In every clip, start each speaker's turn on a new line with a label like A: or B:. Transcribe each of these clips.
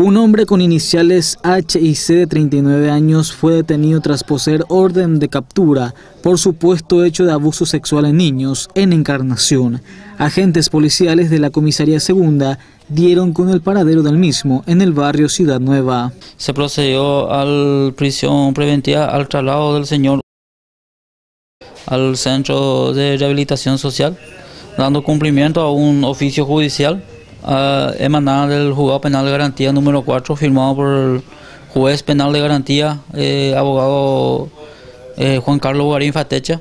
A: Un hombre con iniciales H y C de 39 años fue detenido tras poseer orden de captura por supuesto hecho de abuso sexual en niños en Encarnación. Agentes policiales de la comisaría segunda dieron con el paradero del mismo en el barrio Ciudad Nueva.
B: Se procedió a la prisión preventiva al traslado del señor al centro de rehabilitación social, dando cumplimiento a un oficio judicial uh, emanada del juzgado penal de garantía número 4, firmado por el juez penal de garantía, eh, abogado eh, Juan Carlos Guarín Fatecha,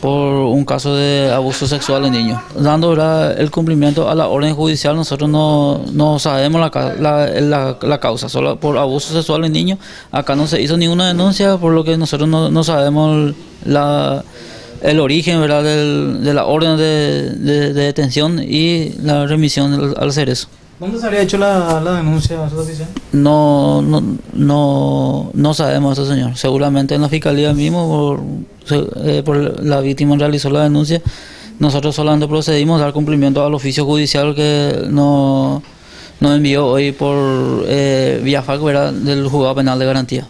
B: por un caso de abuso sexual de niños. Dando el cumplimiento a la orden judicial, nosotros no, no sabemos la, la, la, causa, solo por abuso sexual de niños. Acá no se hizo ninguna denuncia, por lo que nosotros no, no sabemos la el origen ¿verdad? Del, de la orden de, de, detención y la remisión al, hacer eso.
A: ¿Dónde se habría hecho la, la denuncia,
B: No, no, no, no sabemos eso, señor. Seguramente en la fiscalía mismo, por, eh, por la víctima realizó la denuncia. Nosotros solamente procedimos a dar cumplimiento al oficio judicial que no nos envió hoy por eh, vía FAC del juzgado penal de garantía.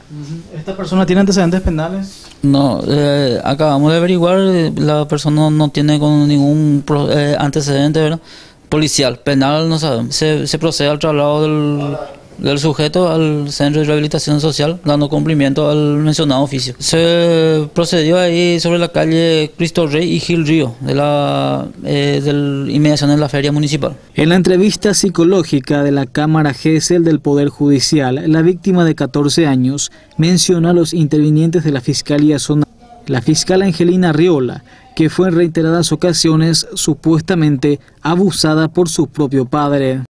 A: ¿Esta persona tiene antecedentes penales?
B: No, eh, acabamos de averiguar, la persona no tiene con ningún eh, antecedente ¿verdad? policial, penal, no sabemos. Se, se procede al traslado del del sujeto al centro de rehabilitación social, dando cumplimiento al mencionado oficio. Se procedió ahí sobre la calle Cristo Rey y Gil Río, de la eh, del inmediación de la feria municipal.
A: En la entrevista psicológica de la Cámara GESEL del Poder Judicial, la víctima de 14 años menciona a los intervinientes de la Fiscalía Zona, la fiscal Angelina Riola, que fue en reiteradas ocasiones supuestamente abusada por su propio padre.